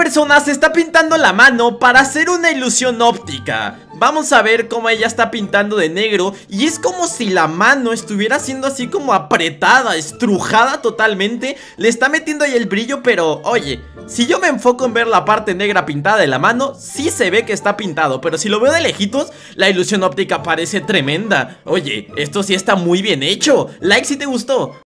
persona se está pintando la mano para hacer una ilusión óptica. Vamos a ver cómo ella está pintando de negro Y es como si la mano estuviera siendo así como apretada, estrujada totalmente. Le está metiendo ahí el brillo, pero oye Si yo me enfoco en ver la parte negra pintada de la mano Sí se ve que está pintado Pero si lo veo de lejitos, la ilusión óptica parece tremenda. Oye, esto sí está muy bien hecho. Like si te gustó.